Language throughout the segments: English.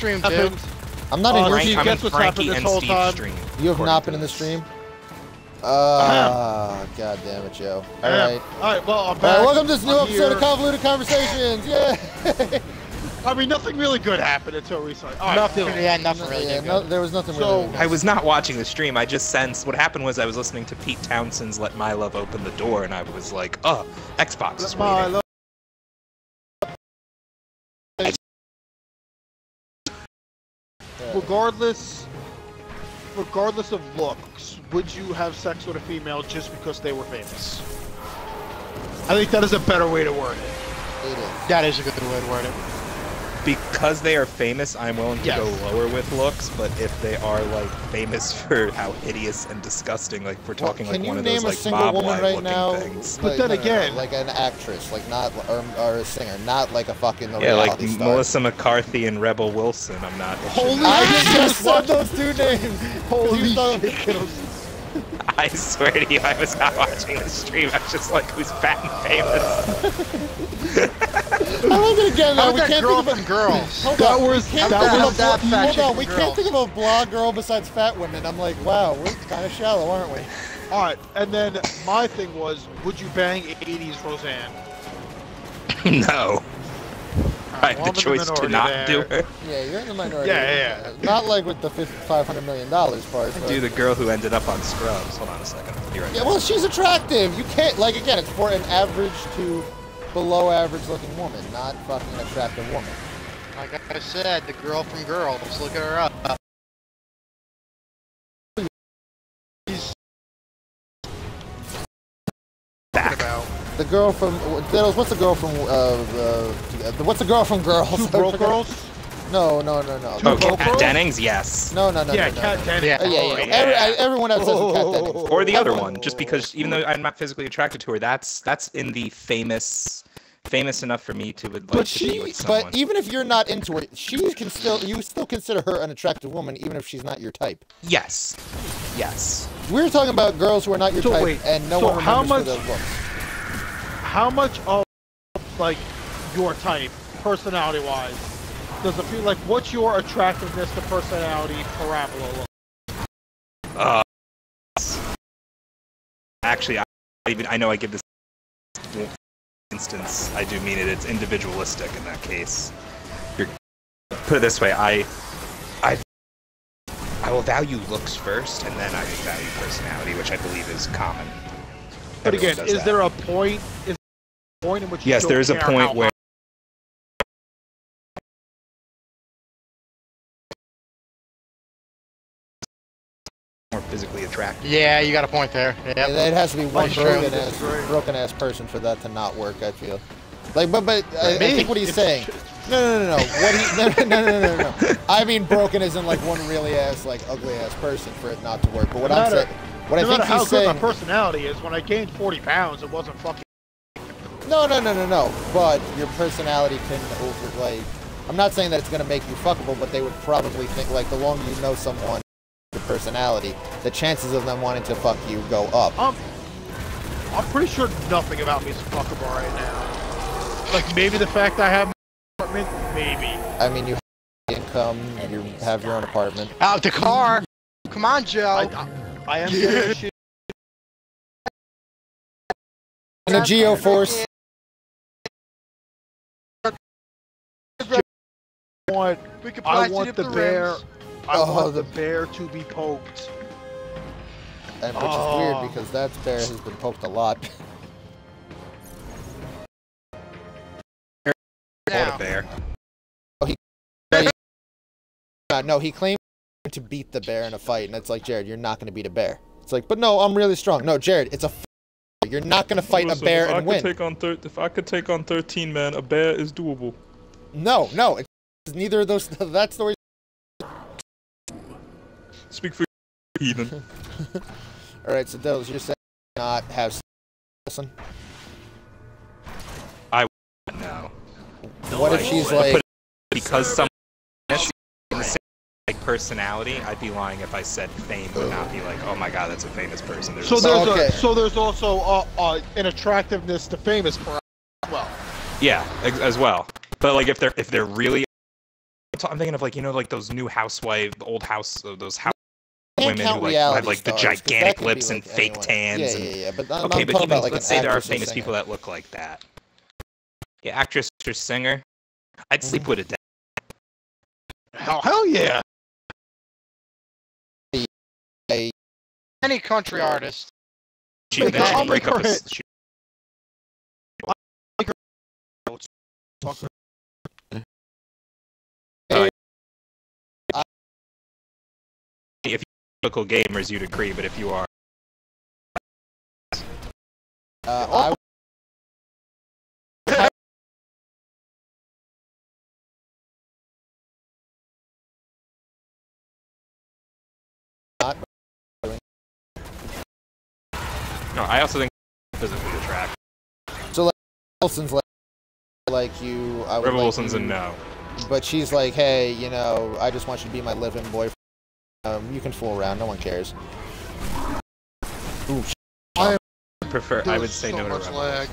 stream too. I'm not Oh, in your stream. I'm I'm guess in what's Frankie happened this whole Steve's time? stream. You have not been in the stream? Uh, god damn it, Joe. Alright. Alright, well, I'm Alright, back. welcome to this new I'm episode here. of Convoluted Conversations! Yeah! I mean, nothing really good happened until recently. Alright, Nothing. so- Yeah, nothing really yeah, did no, good. there was nothing So- really. I was not watching the stream. I just sensed what happened was I was listening to Pete Townshend's "Let My Love Open the Door" and I was like, "Oh, Xbox is waiting." Regardless, regardless of looks, would you have sex with a female just because they were famous? I think that is a better way to word it. It is. That is a good way to word it. Because they are famous, I'm willing to Yes. go lower with looks. But if they are like famous for how hideous and disgusting, like we're talking can like one of name those a like single Bob woman right looking now? things. But then no, no, no, again- like an actress, like not, or, or a singer, not like a fucking Yeah, like star. Melissa McCarthy and Rebel Wilson. I'm not. Holy I shit, just said those two names. Holy shit. I swear to you, I was not watching the stream. I was just like, who's fat and famous? I love it again. How though. about We can't girl think of a, Girls? Hold That on. was- we can't that think of was a that blo- fat Hold on. We from can't think of a blonde girl besides fat women. I'm like, wow, we're kind of shallow, aren't we? Alright, and then my thing was, would you bang 80s Roseanne? no. I well, have the in the choice to not there. do it. Yeah, you're in the minority. Yeah, yeah, yeah. Not like with the 50, 500 million dollars part. but- Do the girl who ended up on Scrubs. Hold on a second. You're right. Yeah, well, she's attractive. You can't like again. It's for an average to below average looking woman, not fucking attractive woman. Like I said, the girl from Girls. Look at her up. The girl from Diddles, what's the girl from uh, uh the, what's the girl from Girls? Two broke girls? No, no, no, no. Oh, Two Kat girls? Dennings, yes. No, no, no, yeah, no, no, Kat no. Dennings. Yeah. Yeah, Oh, yeah. yeah. Every, I, everyone else says Kat Oh. Dennings. Or the other one, just because even though I'm not physically attracted to her, that's that's in the famous, famous enough for me to would like But to be she, with someone. but even if you're not into her, she can still, you still consider her an attractive woman, even if she's not your type. yes, yes. We were talking about girls who are not your So type, wait, and no so one how remembers for much- those looks. How much of, like, your type, personality-wise, does it feel like, what's your attractiveness to personality parabola look? Uh, actually, I even I know I give this instance. I do mean it. It's individualistic in that case. You're, put it this way, I, I, I will value looks first, and then I value personality, which I believe is common. But Everyone again, is that. there a point, is point in which Yes, there is a point where. More physically attractive. Yeah, you got a point there. Yeah. It, it has to be one broken ass, broken ass person for that to not work. I feel. Like, but but I, I think what he's saying. No, no, no, no. What he, no, no, no, no, no, no. I mean, broken isn't like one really ass, like ugly ass person for it not to work. But what No I'm matter- saying, what no I think matter how he's good my personality is, when I gained 40 pounds, it wasn't fucking. No, no, no, no, no. But your personality can over like. I'm not saying that it's gonna make you fuckable, but they would probably think like the longer you know someone, your personality, the chances of them wanting to fuck you go up. I'm, I'm pretty sure nothing about me is fuckable right now. Like, maybe the fact I have my apartment, maybe. I mean, you have income, you have your own apartment. Out the car. Come on, Joe. I, I, I am getting shit. And a GeForce. I want, we can I want the the bear. rims. I Oh, want the- the bear to be poked. And which is Oh. weird because that bear has been poked a lot. Or Now. a bear. Uh, no, he claimed to beat the bear in a fight, and it's like, Jared, you're not going to beat a bear. It's like, but no, I'm really strong. No, Jared, it's a. F- you're not going to fight Listen, a bear if I and could win. Take on if I could take on 13 men, a bear is doable. No, no, it's neither of those. That story. Speak for heathen. All right, so Dills, you're saying not have. sex with Wilson? No. What if Like, she's like? put- because some like personality, I'd be lying if I said fame would not be like, oh my god, that's a famous person. There's So a- there's okay. a, so there's also uh, uh, an attractiveness to famous per as well. yeah, as well. But like if they're if they're really ta- I'm thinking of like you know like those new housewife, the old house, uh, those house women who like have like the stars, 'cause gigantic could be, lips and like, fake anyone. tans. Yeah, yeah, yeah. But I'm, okay, I'm but even about like let's say there are famous people that look like that. Yeah, actress or singer. I'd sleep Mm-hmm. with a dad. Hell, hell yeah. Any country artist. She, Like, then she'd break up. her A, hit. she, typical gamers, you'd agree, but if you are, Uh, I no, I also think physically attractive. Wilson's like like you. I would Rebel like Wilson's a no. But she's like, hey, you know, I just want you to be my living boyfriend. Um, you can fool around. No one cares. Ooh, I prefer. I would say so no to much Rebel. lag.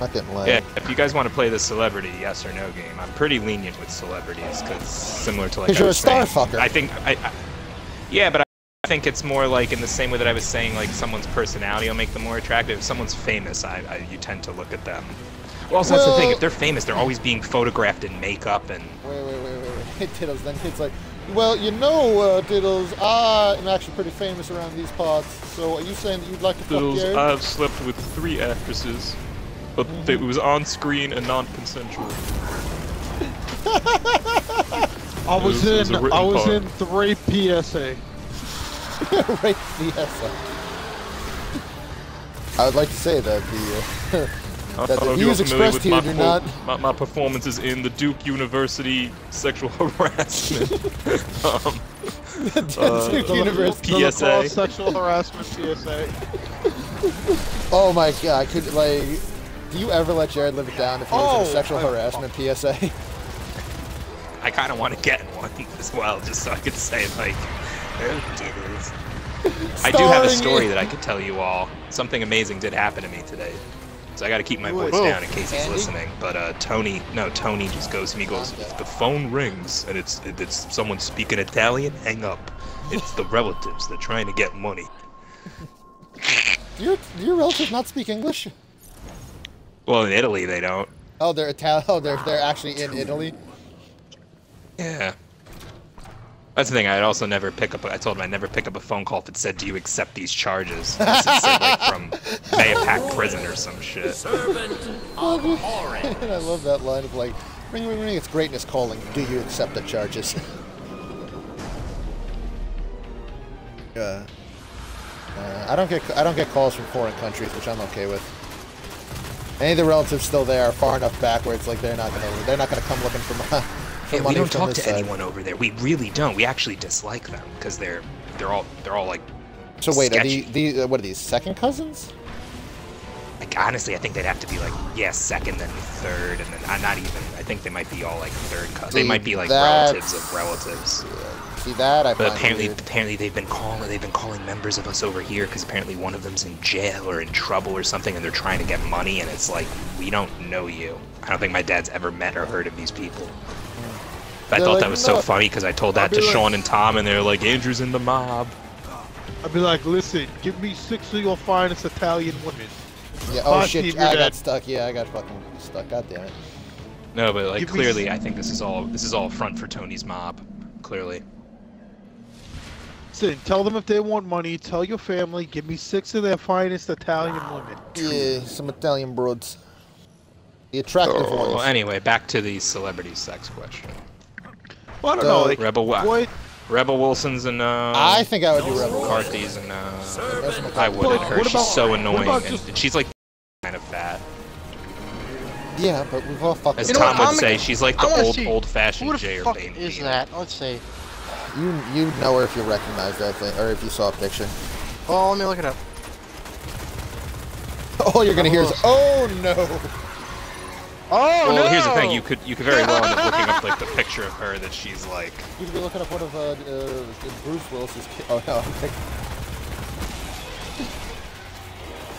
not lag. Yeah, if you guys want to play the celebrity yes or no game, I'm pretty lenient with celebrities because similar to like 'Cause I you're a star saying, fucker. I think I, I yeah, but I think it's more like in the same way that I was saying like someone's personality will make them more attractive. If someone's famous, I, I you tend to look at them. Well, also, that's the thing. If they're famous, they're always being photographed in makeup and Wait, wait, wait, wait, wait. Diddles. Then it's like, well, you know, uh, Diddles, I am actually pretty famous around these parts. So are you saying that you'd like to fuck Fiddles, Gary? I've slept with three actresses, but they- it was on screen and non-consensual. I was was- it was in I was part. in three PSA. right, yes. uh, I would like to say that the uh, I That the don't know if you're views familiar expressed with my, here do not- my, my performances in the Duke University sexual harassment. um, uh, Duke University. The PSA. sexual harassment PSA. Oh my god, I could like, do you ever let Jared live it down if he was in Oh, a sexual I- harassment PSA? I kind of want to get one as well, just so I could say like, oh, diddles. I do have a story that I could tell you all. Something amazing did happen to me today. So I got to keep my voice down in case he's Andy? listening. But uh, Tony, no, Tony just goes to me, goes, if the phone rings and it's it's someone speaking Italian, hang up. It's the relatives. They're trying to get money. Do your, do your relatives not speak English? Well, in Italy they don't. Oh, they're Italian. Oh, they're they're actually in Italy. Yeah. That's the thing. I'd also never pick up. I told him I'd never pick up a phone call if it said, "Do you accept these charges?" Unless it said like from Mayapack prison or some shit. and I love that line of like, ring, ring, ring. It's greatness calling. Do you accept the charges? yeah. Uh, I don't get I don't get calls from foreign countries, which I'm okay with. Any of the relatives still there, far enough back where it's like they're not gonna they're not gonna come looking for, mo- Yeah, money we don't talk to side. anyone over there. We really don't. We actually dislike them because they're they're all they're all like So wait, are sketchy. the, these uh, what are these second cousins? like honestly, I think they'd have to be like yeah, second then third, and then uh, not even. I think they might be all like third cousins. They might be like relatives of relatives. See that I But apparently, weird. apparently they've been calling they've been calling members of us over here because apparently one of them's in jail or in trouble or something, and they're trying to get money. And it's like we don't know you. I don't think my dad's ever met or heard of these people. I They're thought like, that was so funny because I told that to like- Sean and Tom, and they're like, "Andrew's in the mob." I'd be like, listen, give me six of your finest Italian women. Yeah. Oh Fuck shit! I got stuck. Yeah, I got fucking stuck. God damn it. No, but like Give clearly, I think this is all this is all front for Tony's mob. Clearly. Listen, tell them if they want money, tell your family, give me six of their finest Italian ah, women. Yeah, some Italian broads. The attractive Well, ones. anyway, back to the celebrity sex question. Well, I don't So- know, like, Rebel Wa- boy, Rebel Wilson's and uh, I think I would do Rebel. McCarthy's and uh, I wouldn't. What Her, about- she's so what annoying, about and she's like kind of fat. Yeah, but we've all fucked. As Tom what, would I'm- say, she's like the old, see- old-fashioned Who Jay the or fuck is Bean. that? Let's see. You you know her if you recognize that thing, or if you saw a picture. Oh, let me look it up. All you're gonna hear is, "Oh no!" Oh Well, no! here's the thing: you could you could very well end up looking up like the picture of her that she's like. You could be looking up one of uh, uh, Bruce Willis's. Ki- oh no!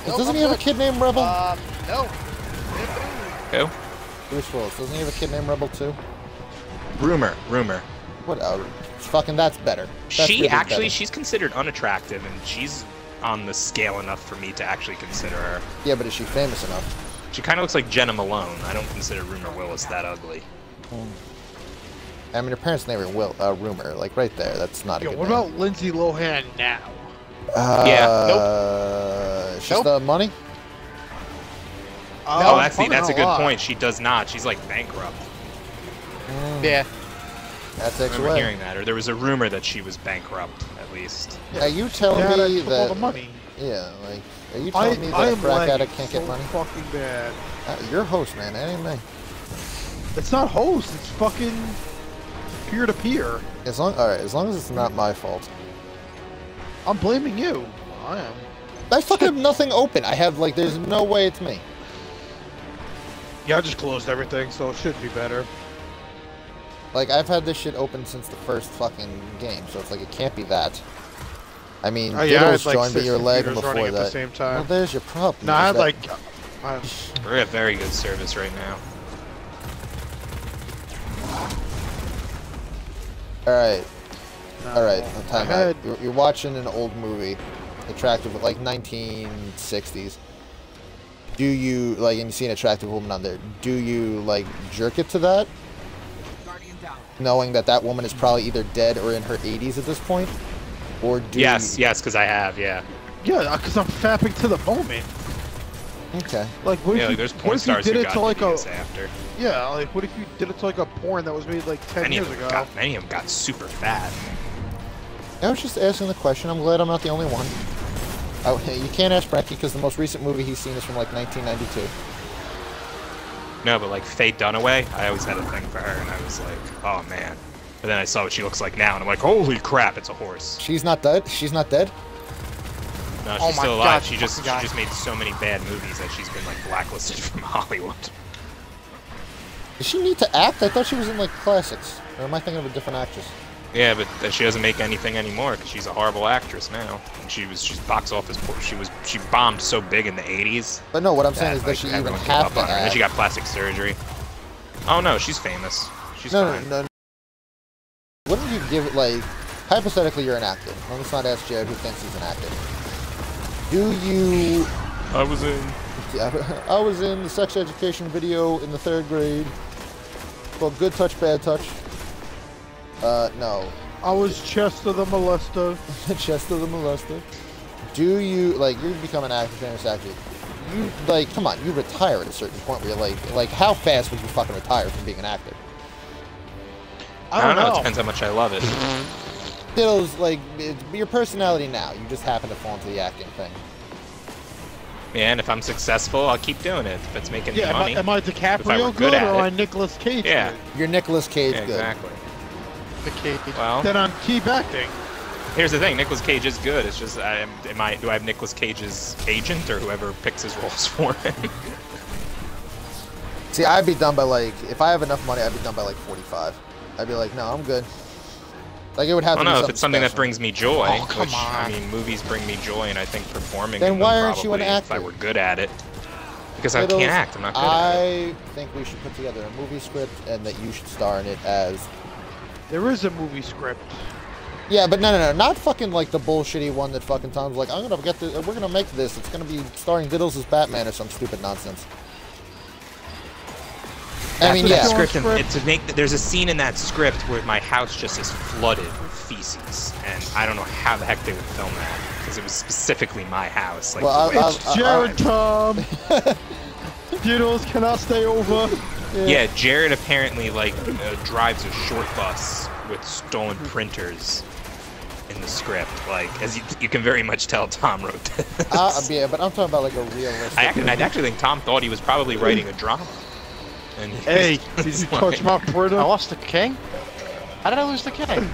Nope, Doesn't he have a kid named Rebel? Um, no. Who? Bruce Willis. Doesn't he have a kid named Rebel too? Rumor, rumor. What? Uh, fucking, that's better. That's she really actually, better. she's considered unattractive, and she's on the scale enough for me to actually consider her. Yeah, but is she famous enough? She kind of looks like Jena Malone. I don't consider Rumor Willis that ugly. I mean, her parents' name are Will, uh, Rumor. Like right there. That's not a Yo, good what name. about Lindsay Lohan now? Uh, Yeah, She's Nope. the money. Oh, I'm that's the, that's a good lot. point. She does not. She's like bankrupt. Yeah. That I takes remember away. hearing that, or there was a rumor that she was bankrupt, at least. Are you telling Dad, I me took all that? the money. Yeah, like, are you I, telling me that I a crack addict can't so get money? fucking bad. Uh, you're host, man. That ain't me. It's not host. It's fucking peer to peer. As long, all right, as long as it's not my fault. I'm blaming you. I am. I fucking have nothing open. I have like, there's no way it's me. Yeah, I just closed everything, so it should be better. Like I've had this shit open since the first fucking game, so it's like it can't be that. I mean, Oh, yeah, I Diddles had, like, joined me your leg before running at that. the same time. Well, there's your problem. No, I is had that- like. Uh, uh, I, We're at very good service right now. All right, no, all right. Time out. You're, you're watching an old movie, attractive, like 1960s. Do you like, and you see an attractive woman on there? Do you like jerk it to that? Knowing that that woman is probably either dead or in her 80s at this point, or do yes, you, yes, because I have, yeah. yeah, because I'm fapping to the moment. Okay. Like, what yeah, if like you, there's what porn if you stars did it to like a after. yeah, like what if you did it to like a porn that was made like ten Many years ago? got many of them got super fat. I was just asking the question. I'm glad I'm not the only one. Oh, you can't ask Frankie because the most recent movie he's seen is from like 1992. No, but like Faye Dunaway, I always had a thing for her, and I was like, oh man. But then I saw what she looks like now, and I'm like, holy crap, it's a horse. She's not dead. She's not dead. No, she's Oh my still alive. God, she just she just made so many bad movies that she's been like blacklisted from Hollywood. Does she need to act? I thought she was in like classics. Or am I thinking of a different actress? Yeah, but uh, she doesn't make anything anymore because she's a horrible actress now. And she was she's box office. poor. She was she bombed so big in the 80s. But no, what I'm saying that, is, like, does she even everyone gave have up to on her. And then she got plastic surgery. Oh no, she's famous. She's no, fine. no, no. Wouldn't you give it like hypothetically you're an actor? Let's not ask Jared who thinks he's an actor. Do you? I was in. I was in the sex education video in the third grade called "Good Touch, Bad Touch." Uh, no, I was Chester the molester. Chester the molester. Do you like you become an actor, famous actor? You like come on, you retire at a certain point where you're like, like how fast would you fucking retire from being an actor? I don't, know. It depends how much I love it. Diddles, like it's your personality now. You just happen to fall into the acting thing. Yeah, and if I'm successful, I'll keep doing it. If it's making Yeah, me am I, money. am I If I DiCaprio were good, good at or am I it. Nicolas Cage Yeah. good? You're Nicolas Cage yeah, good. exactly. The cage. Well, Then I'm keep acting. here's the thing: Nicolas Cage is good. It's just, I am, am I? Do I have Nicolas Cage's agent or whoever picks his roles for him? See, I'd be done by like if I have enough money, I'd be done by like 45. I'd be like, no, I'm good. Like it would have I to don't be know if it's something that brings me joy. Oh, come which, I mean, movies bring me joy, and I think performing. Then why aren't you an probably, If I actor? were good at it, because I Diddles, can't act. I'm not good at it. I think we should put together a movie script and that you should star in it as. There is a movie script. Yeah, but no, no, no, not fucking like the bullshitty one that fucking Tom's like, I'm gonna get the, we're gonna make this. It's gonna be starring Diddles as Batman or some stupid nonsense. I That's mean, yeah. that Script. script, and to make. There's a scene in that script where my house just is flooded with feces, and I don't know how the heck they would film that because it was specifically my house. Like, Well, I'll- I'll- It's I- I- Jared Tom. Diddles cannot stay over. yeah, Jared apparently like uh, drives a short bus with stolen printers in the script. Like, as you, you can very much tell, Tom wrote this. Uh, yeah, but I'm talking about like a realistic. I actually, I actually think Tom thought he was probably writing a drama. And Hey, was did you touch my printer? I lost the king? How did I lose the king?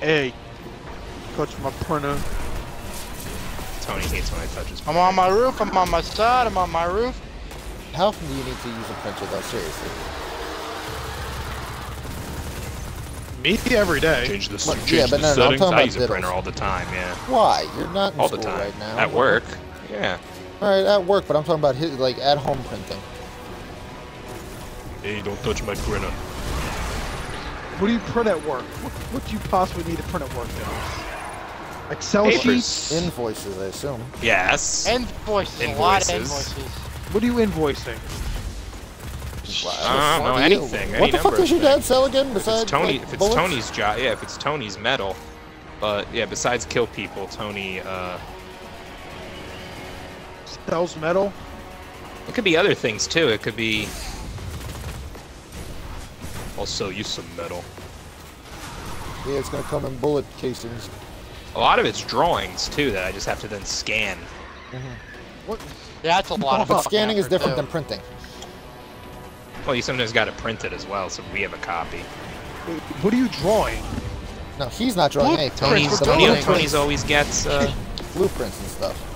Hey, touch my printer. Tony hates when I touch his. I'm on my roof, I'm on my side, I'm on my roof. How often do you need to use a printer though? Seriously. Me every day. Change the, Well, change yeah, but the no, no, I'm talking I about use a printer all the time. Yeah, Why? You're not in all the time. right now. At work. Yeah. All right, at work, but I'm talking about his, like at home printing. Hey, don't touch my printer. What do you print at work? What, what do you possibly need to print at work, Dennis? Excel Papers. sheets? Invoices, I assume. Yes. Invoices, a lot of Invoices. invoices. What are you invoicing? I don't know anything. What any the fuck does your dad sell again If it's besides Tony, like, if it's bullets? Tony's job, yeah. If it's Tony's metal, but yeah, besides kill people, Tony. uh Sells metal? It could be other things too. It could be. I'll sell you some metal. Yeah, it's gonna come in bullet casings. A lot of it's drawings too that I just have to then scan. What? Yeah, that's a lot of But scanning is different too. than printing. Well, you sometimes got to print it as well, so we have a copy. What are you drawing? No, he's not drawing anything. Tony's Tony, blueprints- Tony's always gets. Uh, blueprints and stuff.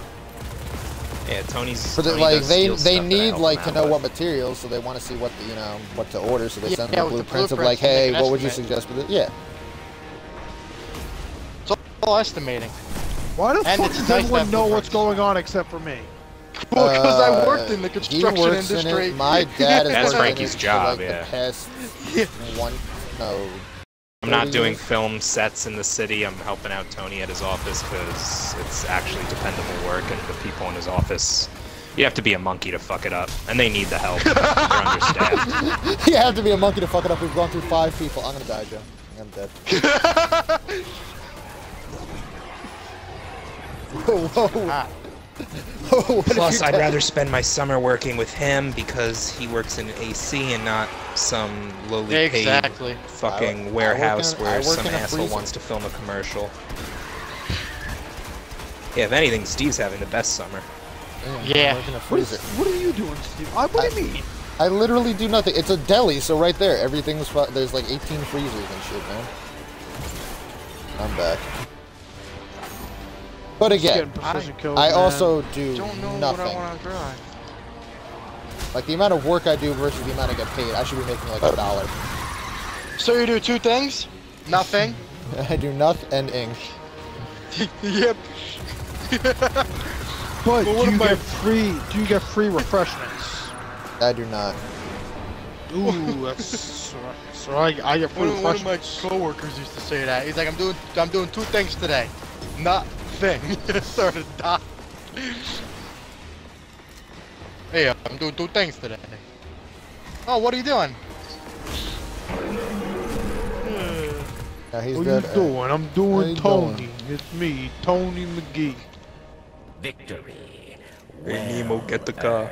Yeah, Tony's. For the, Tony like they they stuff that I need like to out know with. what materials, so they want to see what the, you know what to order, so they Yeah, send yeah, the with the blueprints of like, hey, make an what would you suggest for this? Yeah. It's all estimating. Why the And fuck does nice to everyone know what's going on except for me? Well, because I Uh, worked in the he construction works in industry. it. My dad has That's worked in Frankie's it job, for, like, yeah. The past one, no, I'm not doing film sets in the city. I'm helping out Tony at his office because it's actually dependable work, and the people in his office. You have to be a monkey to fuck it up, and they need the help. They're understaffed. you have to be a monkey to fuck it up. We've gone through five people. I'm gonna die, Joe. I'm dead. whoa, whoa, Ah. Oh, whoa, Plus, I'd rather spend my summer working with him because he works in AC and not some lowly Exactly. paid fucking I wo- I warehouse work in where some asshole wants to film a commercial. Yeah, if anything, Steve's having the best summer. Yeah. I in a What, is, freezer. what are you doing, Steve? I, what do you mean? I literally do nothing. It's a deli, so right there, everything's there's like 18 freezers and shit, man. I'm back. But again, getting precision kills, I also do Don't know nothing. what I want to drive. Like the amount of work I do versus the amount I get paid, I should be making like a dollar. So you do two things? Nothing. I do nothing and ink. yep. But Well, what do you am I- get free? Do you get free refreshments? I do not. Ooh, that's so, so I, I get free One, of- one of my coworkers used to say that. He's like, I'm doing, I'm doing two things today. Nothing. Started dying. Hey, um, I'm doing two things today. Oh, what are you doing? No, he's What dead. you eh? doing? I'm doing you Tony. It's me, Tony McGee. Victory. Hey, Nemo, get the car.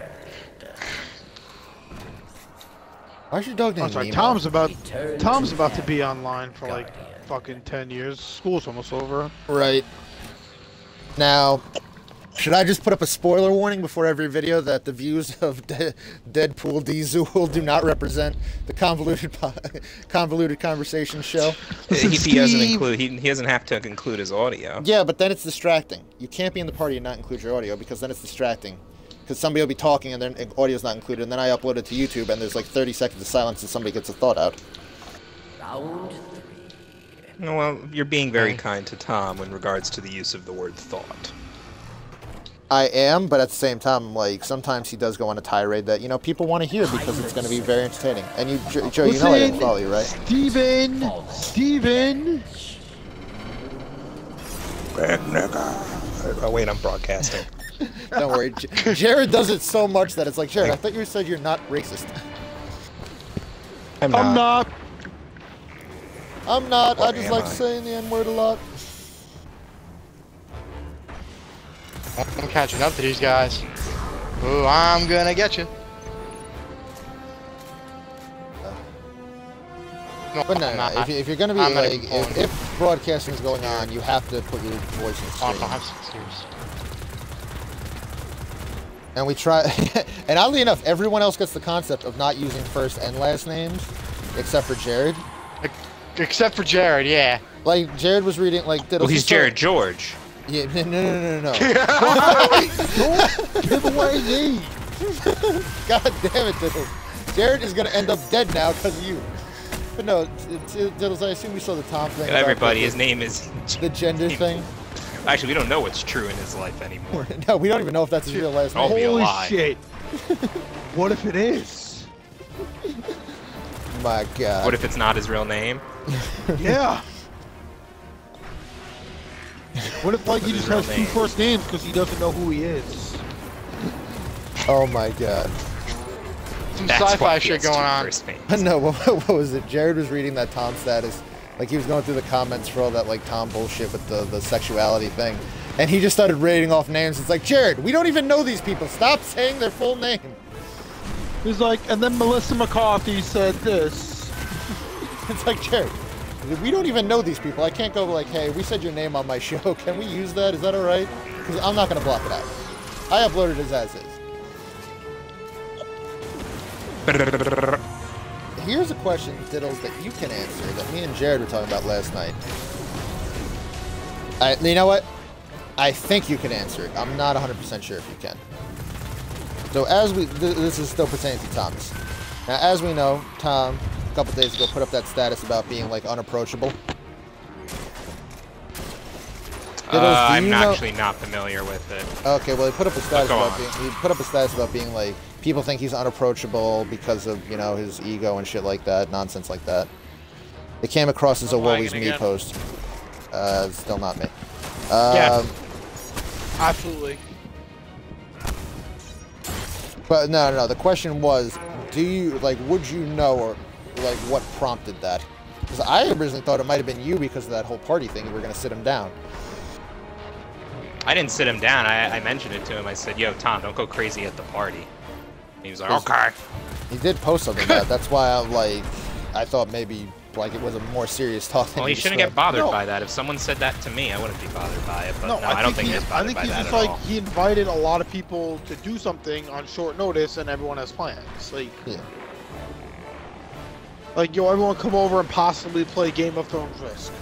Why's your dog I'm named sorry, Nemo? Tom's about Tom's to about to be online for like fucking ten years. School's almost over. Right. Now, should I just put up a spoiler warning before every video that the views of De- Deadpool D Zool do not represent the convoluted po- convoluted conversation show? Listen, he, he doesn't include. He, he doesn't have to include his audio. Yeah, but then it's distracting. You can't be in the party and not include your audio because then it's distracting. Because somebody will be talking and then audio's not included, and then I upload it to YouTube and there's like 30 seconds of silence and somebody gets a thought out. Round No, well, you're being very kind to Tom in regards to the use of the word thought. I am, but at the same time, like sometimes he does go on a tirade that you know people want to hear because it's going to be very entertaining. And you, Jo- Joe, you know I didn't Listen. follow you, right? Steven! Steven! Oh wait, I'm broadcasting. Don't worry, Jared does it so much that it's like Jared. I thought you said you're not racist. I'm I'm not. I'm not. I just like I? saying the N word a lot. I'm catching up to these guys. Ooh, I'm gonna get you. No, But no, no, If, you, if you're going to be I'm gonna like, if, if broadcasting's going on, you have to put your voice in Oh, stream. no, I'm. And we try, and oddly enough, everyone else gets the concept of not using first and last names, except for Jared. Except for Jared, yeah. Like Jared was reading, like, did Well, he's Jared George. Yeah, no, no, no, no, no. Give away these! God damn it, Diddles. Jared is gonna end up dead now because of you. But no, t- t- Diddles, I assume you saw the Tom thing. Everybody, his name is. the gender thing. Actually, we don't know what's true in his life anymore. No, we don't even know if that's his real last name. Holy shit! what if it is? my god. What if it's not his real name? Yeah. What if like he just has Real two name. first names because he doesn't know who he is? oh my god. Some sci-fi shit going on. no, what, what was it? Jared was reading that Tom status. Like he was going through the comments for all that like Tom bullshit with the, the sexuality thing. And he just started rating off names. It's like, Jared, we don't even know these people. Stop saying their full name. He's like, and then Melissa McCarthy said this. It's like, Jared, we don't even know these people. I can't go like, hey, we said your name on my show. Can we use that? Is that all right? Because I'm not going to block it out. I uploaded it as is. Here's a question, Diddles, that you can answer that me and Jared were talking about last night. I, you know what? I think you can answer it. I'm not 100% sure if you can. So as we, th- this is still pertaining to Thomas. Now, as we know, Tom, a couple days ago, put up that status about being like unapproachable. Uh, I'm you know- actually not familiar with it. Okay, well, he put up a status about on. being, he put up a status about being like people think he's unapproachable because of you know his ego and shit like that, nonsense like that. It came across as a I'm Woolies me again. post. Uh, still not me. Yeah. Um, Absolutely. But no, no, no. The question was, do you like? Would you know or like what prompted that? Because I originally thought it might have been you because of that whole party thing. You were gonna sit him down. I didn't sit him down. I, I mentioned it to him. I said, "Yo, Tom, don't go crazy at the party." He was like, "Okay." He did post something about. That's why I'm like, I thought maybe like it was a more serious talk. than Well, he shouldn't get bothered No. by that. If someone said that to me, I wouldn't be bothered by it. But no, I, I, don't think think he, he's I bothered think by he's that just like all. he invited a lot of people to do something on short notice, and everyone has plans. Like, Yeah. Like yo, everyone come over and possibly play Game of Thrones Risk.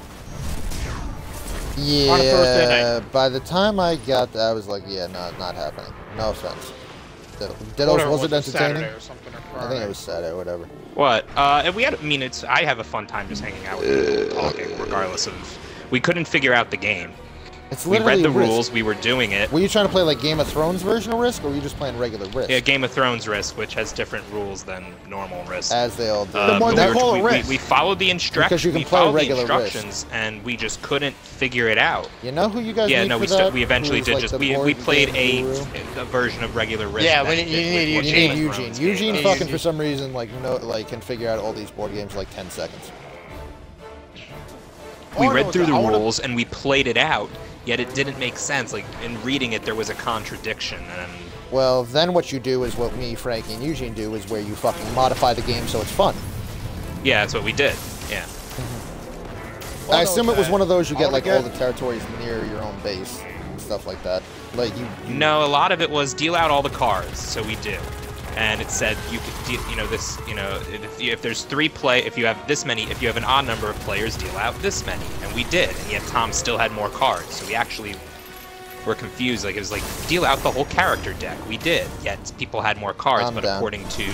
Yeah. On a Thursday By the time I got, there, I was like, yeah, no, not happening. No offense. Diddle- Diddles, Whatever, was it was entertaining? Saturday or something, or I think Friday. it was Saturday, or whatever. What? Uh, if we had. I mean, it's. I have a fun time just hanging out with people, talking, regardless of. We couldn't figure out the game. It's We read the Risk. rules. We were doing it. Were you trying to play like Game of Thrones version of Risk, or were you just playing regular Risk? Yeah, Game of Thrones Risk, which has different rules than normal Risk. As they all do. Uh, then why but they we, were- call it we, we, Risk? we followed the instructions. Because you can we play followed the regular Risk. instructions, and we just couldn't figure it out. You know who you guys Yeah, need no, for we that? st- we eventually Who's, did like, just we, we played a, a version of regular Risk. Yeah, that we need- you need what Eugene. Game Eugene. Thrones Eugene Yeah, us. fucking for some reason like know like can figure out all these board games in like 10 seconds. we All I know read through the rules and we played it out, yet it didn't make sense. Like in reading it, there was a contradiction, and Well, then what you do is what me, Frankie, and Eugene do is where you fucking modify the game so it's fun. yeah, that's what we did. Yeah. Well, I assume it was one of those you get like all the territories near your own base and stuff like that. Like you, you No, a lot of it was deal out all the cards, so we do. And it said you could, deal, you know, this, you know, if, if there's three play, if you have this many, if you have an odd number of players, deal out this many, and we did. And yet Tom still had more cards, so we actually were confused. Like it was like deal out the whole character deck. We did, yet people had more cards. I'm but down. according to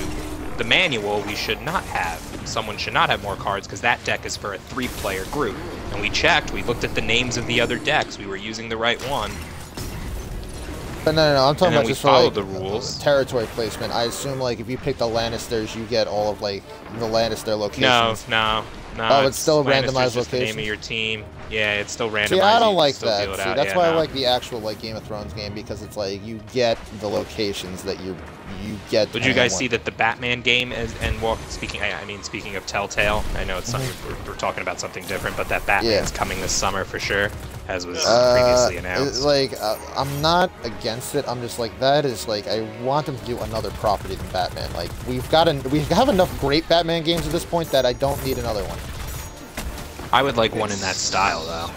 the manual, we should not have. Someone should not have more cards because that deck is for a three-player group. And we checked. We looked at the names of the other decks. We were using the right one. But no, no, no. I'm talking about just for like the rules. territory placement. I assume like if you pick the Lannisters, you get all of like the Lannister locations. no, no. No. Oh, it's still a Lannister's randomized just the name of your team. Yeah, it's still randomized. See, I don't like that. See, that's Yeah, why I like the actual like Game of Thrones game because it's like you get the locations that you you get. Did you guys what- see that the Batman game is and walk speaking? I I mean, speaking of Telltale, I know it's something mm-hmm. we're, we're talking about something different, but that Batman's Yeah. coming this summer for sure, as was Uh, previously announced. like uh, I'm not against it. I'm just like that is like I want them to do another property than Batman. Like we've got an, we have enough great Batman games at this point that I don't need another one. I would like one in that style though.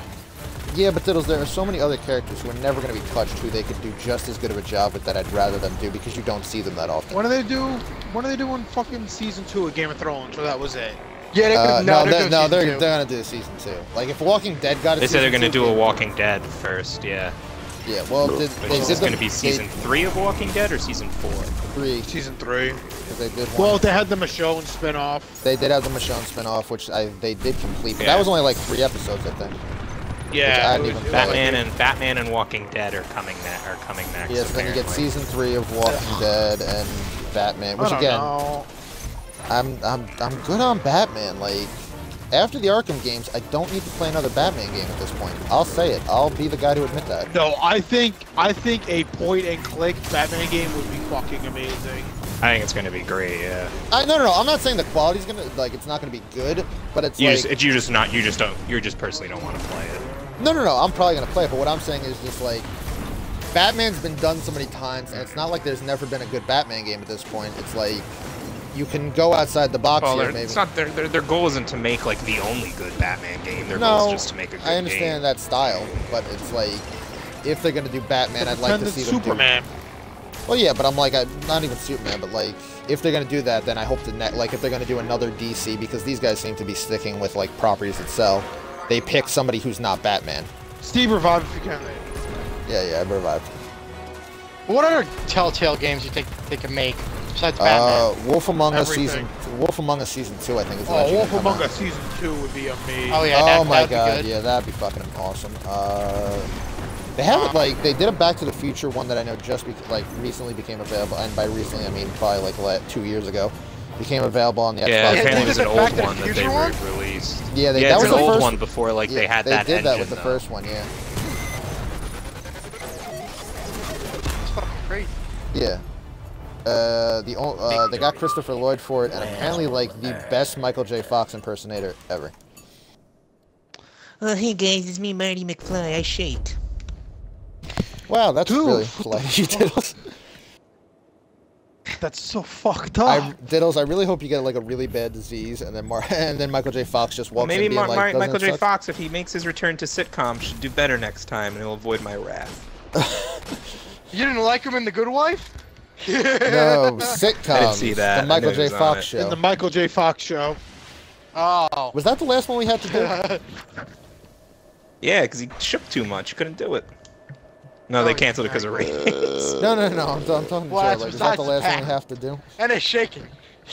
Yeah, but Diddles, there are so many other characters who are never going to be touched who they could do just as good of a job with that I'd rather them do because you don't see them that often. What do they do? What do they do in fucking season two of Game of Thrones? Or that was it? Yeah, they Uh, could no, no, they're they're, no, they're, two. they're gonna do a season two. Like if Walking Dead got a They said they're gonna two, do a. Walking Dead first, yeah. Yeah, well, did, Which they is this the- gonna be they- season three of Walking Dead or season four? three. Season three. 'cause They did. Well, they had the Michonne spin-off. they did have the Michonne spin-off, which I they did complete, but Yeah. that was only like three episodes, I think. Yeah. I it was- even it was Batman like- and Batman and Walking Dead are coming ne- are coming next. Yes, then you get season three of Walking Dead and Batman, I which don't again, know. I'm I'm I'm good on Batman. Like after the Arkham games, I don't need to play another Batman game at this point. I'll say it. I'll be the guy to admit that. No, I think I think a point and click Batman game would be fucking amazing. I think it's gonna be great. Yeah. I, no, no, no. I'm not saying the quality's gonna like it's not gonna be good, but it's You like just, it's you just not you just don't you just personally don't want to play it. no, no, no. I'm probably gonna play it, but what I'm saying is just like Batman's been done so many times, and it's not like there's never been a good Batman game at this point. It's like you can go outside the box Well, here, maybe. it's not their, their their goal isn't to make like the only good Batman game. Their goal is just to make a good I understand game. that style, but it's like if they're gonna do Batman, I'd like to Pretend see it's them Superman. do. Well, yeah, but I'm like, I'm not even Superman, but like, if they're gonna do that, then I hope to net, like, if they're gonna do another DC, because these guys seem to be sticking with like properties that sell, they pick somebody who's not Batman. Steve revive if you can. Yeah, yeah, I revived. What other Telltale games you think they can make besides Uh, Batman? Wolf Among Us season, Wolf Among Us season two, I think is Oh, Wolf Among out. Us season two would be amazing. oh yeah, oh that, my that'd be god, good. yeah, that'd be fucking awesome. Uh, they have it like they did a Back to the Future one that I know just be, like recently became available, and by recently I mean probably like la- two years ago, became available on the Yeah, Xbox. Yeah, apparently it was an the old one that they one? re-released. Yeah, they, yeah, that it's was an the old first one before like they yeah, had they that They did that engine, with the first one, yeah. That's fucking crazy. Yeah. Uh, the o- uh, they got Christopher Lloyd for it, and apparently like the best Michael J. Fox impersonator ever. Oh, hey guys, it's me, Marty McFly. I shake. Wow, that's Dude, really what the polite, you Diddles. That's so fucked up. I Diddles, I really hope you get like a really bad disease, and then Mar- and then Michael J. Fox just Well, walks maybe in being Mar- like, Mar- Michael J. suck?" Fox, if he makes his return to sitcom, should do better next time, and he'll avoid my wrath. You didn't like him in The Good Wife? No, sitcoms. see that. The Michael J. Fox show. In the Michael J. Fox show. Oh. Was that the last one we had to do? Yeah, because he shook too much, couldn't do it. No, they Oh, canceled it because of right. ratings. no, no, no. I'm, I'm talking to Well, Joe. that's Like, is that the last one we have to do? and it's shaking.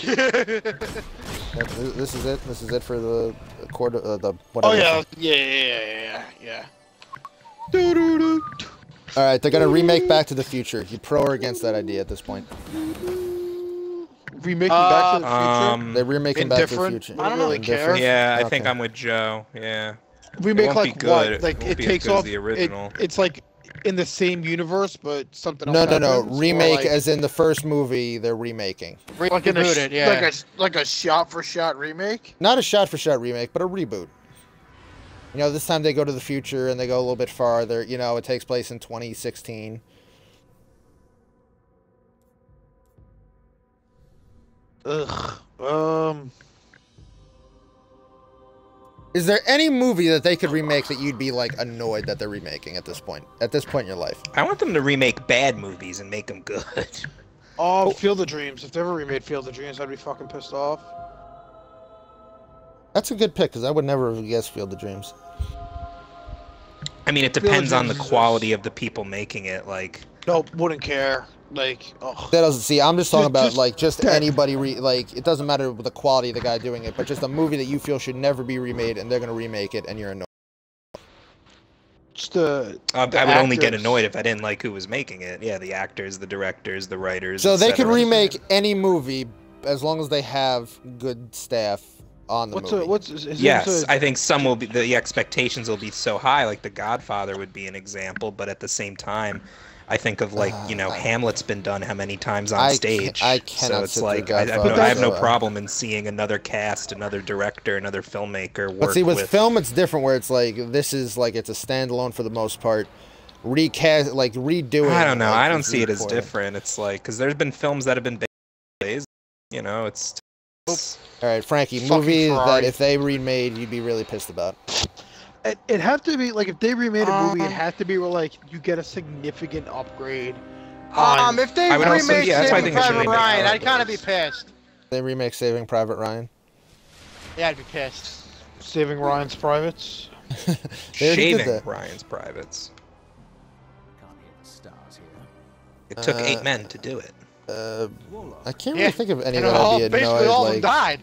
That- This is it. This is it for the quarter. Uh, the whatever. Oh yeah, yeah, yeah, yeah, yeah. Doo-doo-doo. All right, they're gonna remake Back to the Future. You pro or against that idea at this point? Remaking Back to the Future. Um, They're remaking Back to the Future. I don't really care. yeah, I think I'm with Joe. Yeah. remake won't be like good. what? It Like won't it be as takes good as off. the it- original. it's like in the same universe, but something. No, else no, no. happens, Remake like, as in the first movie. They're remaking. like, in a, Rebooted, yeah. like a like a shot for shot remake. Not a shot-for-shot remake, but a reboot. You know, this time they go to the future and they go a little bit farther. You know, it takes place in 2016. Ugh. Um. Is there any movie that they could remake that you'd be like annoyed that they're remaking at this point? At this point in your life? I want them to remake bad movies and make them good. Oh, Field of Dreams. If they ever remade Field of Dreams, I'd be fucking pissed off. That's a good pick because I would never have guessed Field of Dreams. I mean, it depends on the quality of the people making it. Like, Nope, wouldn't care. Like, oh. That doesn't see. I'm just talking Just- about just like just that- anybody. Re, like it doesn't matter the quality of the guy doing it, but just a movie that you feel should never be remade, and they're gonna remake it, and you're annoyed. Just the. I, The I would only get annoyed if I didn't like who was making it. Yeah, the actors, the directors, the writers. So they could remake any movie as long as they have good staff on the What's movie. a what's is, is Yes, a, I think some will be. The expectations will be so high. Like The Godfather would be an example, but at the same time, I think of like you know Uh, Hamlet's been done how many times on I ca- stage. I so it's like I, I, have no, I have no problem in seeing another cast, another director, another filmmaker work But see, with, with film, it's different. Where it's like this is like it's a standalone for the most part. Recast, like redoing. I don't know. like, I don't see it as important. different. It's like because there's been films that have been based. You know, it's. It's- All right, Frankie, Fucking movie that if they remade, you'd be really pissed about. It, it have to be like if they remade a movie, Um, it had to be where like you get a significant upgrade. on- Um, if they I would also- remade yeah, that's why I Saving think they should Private Ryan, I'd kind of be pissed. They remake Saving Private Ryan. Yeah, I'd be pissed. Saving Ryan's Privates. They shaving that. Ryan's privates. Can't hear the stars here. It took Uh, eight men to do it. Uh, I can't Yeah, really think of any And that I'd be basically annoyed all of them like died.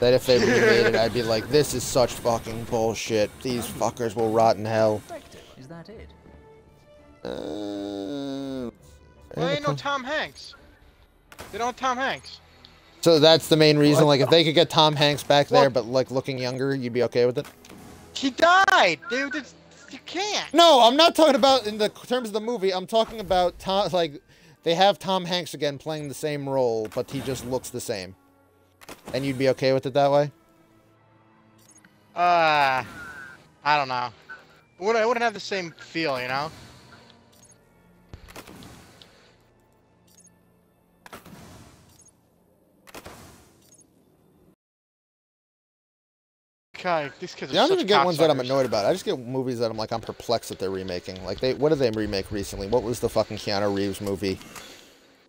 that if they remade it, I'd be like, this is such fucking bullshit. These fuckers will rot in hell. Is that it? Uh, Well, ain't no Tom Hanks. They don't have Tom Hanks. So that's the main reason. What? Like, if they could get Tom Hanks back there, What? but like looking younger, you'd be okay with it. He died, dude. It's, you can't. No, I'm not talking about in the terms of the movie. I'm talking about Tom. Like, they have Tom Hanks again playing the same role, but he just looks the same. And you'd be okay with it that way? Uh, I don't know. Wouldn't, wouldn't have the same feel, you know? God, these kids are Yeah, I don't such even get ones that I'm annoyed about. I just get movies that I'm like I'm perplexed that they're remaking. Like they, what did they remake recently? What was the fucking Keanu Reeves movie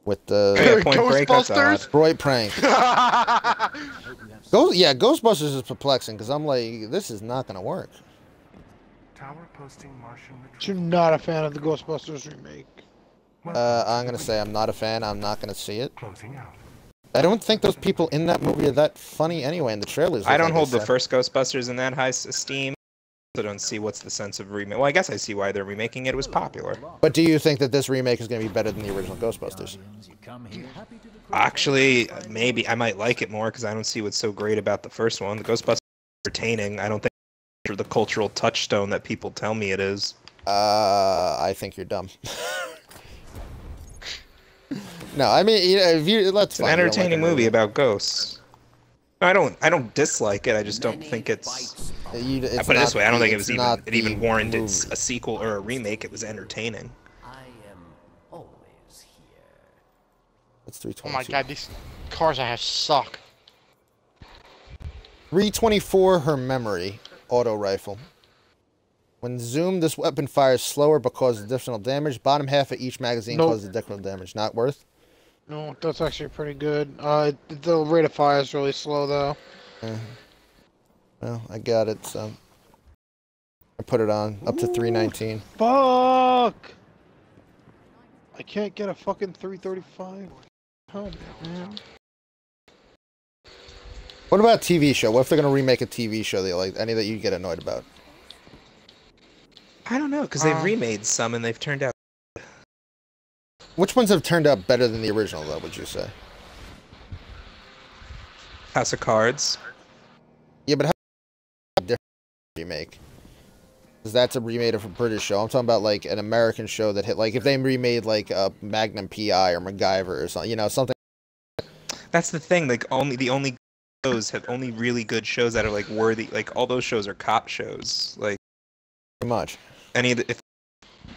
with the Yeah, Point Break, that's Ghostbusters? Bright Prank? Ghost, yeah, Ghostbusters is perplexing because I'm like, this is not gonna work. Tower posting Martian retrieval. I'm not a fan of the Ghostbusters remake. Uh, I'm gonna say I'm not a fan. I'm not gonna see it. Closing out. I don't think those people in that movie are that funny anyway. In the trailers, I don't hold the first Ghostbusters in that high esteem. I don't see what's the sense of remake. Well, I guess I see why they're remaking it. It was popular. But do you think that this remake is gonna be better than the original Ghostbusters? You come here happy to recruit Actually, maybe I might like it more because I don't see what's so great about the first one. The Ghostbusters entertaining. I don't think it's the cultural touchstone that people tell me it is. Uh, I think you're dumb. no, I mean, you know, if you that's It's an fine. like entertaining movie about ghosts. I don't. I don't dislike it. I just don't think it's. You, it's I put it this not way. I don't think it was even. It even the warranted movie. s- a sequel or a remake. It was entertaining. I am always here. It's Oh my god, these cars I have suck. 324 her memory auto rifle. When zoomed, this weapon fires slower but causes additional damage. Bottom half of each magazine Nope. causes additional damage. Not worth. No, that's actually pretty good. Uh, the rate of fire is really slow though. Uh, well, I got it, so I put it on up to 319. Fuck! I can't get a fucking 335 helmet, man. What about TV show? What if they're gonna remake a TV show that you like? Any that you get annoyed about? I don't know because they've Um, remade some and they've turned out. Which ones have turned out better than the original, though? Would you say? House of Cards. Yeah, but how different remake? Because that's a remake of a British show. I'm talking about like an American show that hit. Like if they remade like a Magnum PI or MacGyver or something, you know, something. That's the thing. Like only the only shows have only really good shows that are like worthy. Like all those shows are cop shows. Like Too much. any of the, if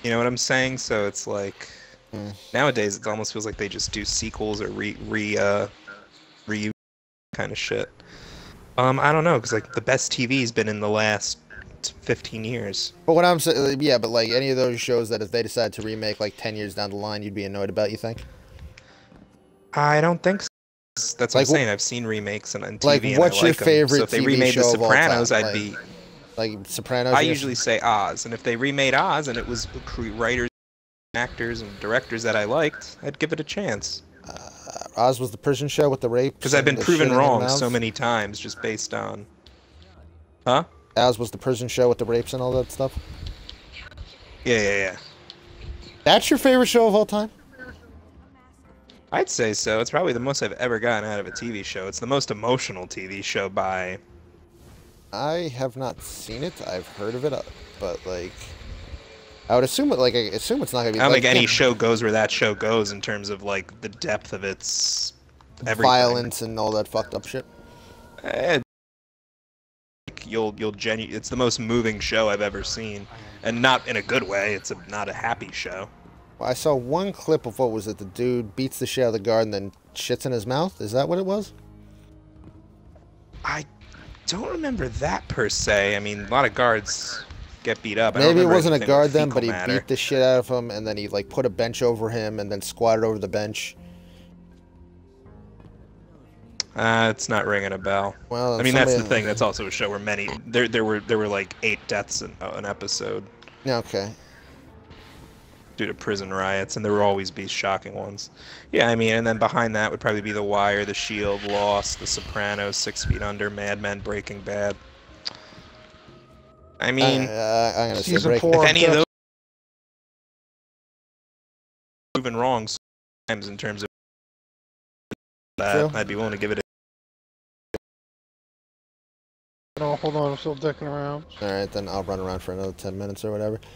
you know what I'm saying. So it's like Mm. nowadays it almost feels like they just do sequels or re re uh reuse kind of shit. Um, I don't know because like the best TV's been in the last 15 years. But what I'm saying, yeah, but like any of those shows that if they decide to remake like 10 years down the line, you'd be annoyed about. You think? I don't think so. That's what Like, I'm saying. I've seen remakes on, on TV Like, and what's your like favorite So if they TV remade The Sopranos? I'd Like, be. Like Sopranos. I usually say Oz, and if they remade Oz and it was writers, actors, and directors that I liked, I'd give it a chance. uh, Oz was the prison show with the rape. Because I've been proven wrong so many times just based on. Huh? Oz was the prison show with the rapes and all that stuff. Yeah, yeah, yeah. That's your favorite show of all time? I'd say so. It's probably the most I've ever gotten out of a TV show. It's the most emotional TV show by. I have not seen it. I've heard of it, uh, but like, I would assume it. Like, I assume it's not gonna be. I don't like, think any show goes where that show goes in terms of like the depth of its everything. violence and all that fucked up shit. Eh, you'll you'll genu- It's the most moving show I've ever seen, and not in a good way. It's a, not a happy show. Well, I saw one clip of what was it? The dude beats the shit out of the guard and then shits in his mouth. Is that what it was? I don't remember that per se. I mean, a lot of guards get beat up. Maybe it wasn't a guard then, but he matter. beat the shit out of him and then he like put a bench over him and then squatted over the bench. Uh, it's not ringing a bell. Well, I mean, that's the thing. That's also a show where many there there were there were like eight deaths in uh, an episode Yeah, okay. due to prison riots, and there will always be shocking ones. Yeah, I mean, and then behind that would probably be The Wire, The Shield, Lost, The Sopranos, Six Feet Under, Mad Men, Breaking Bad. I mean, uh, I'm gonna say Season break. four. if any of those proven wrong sometimes in terms of that. True. I'd be willing to give it. A, No, hold on, I'm still dicking around. All right, then I'll run around for another ten minutes or whatever.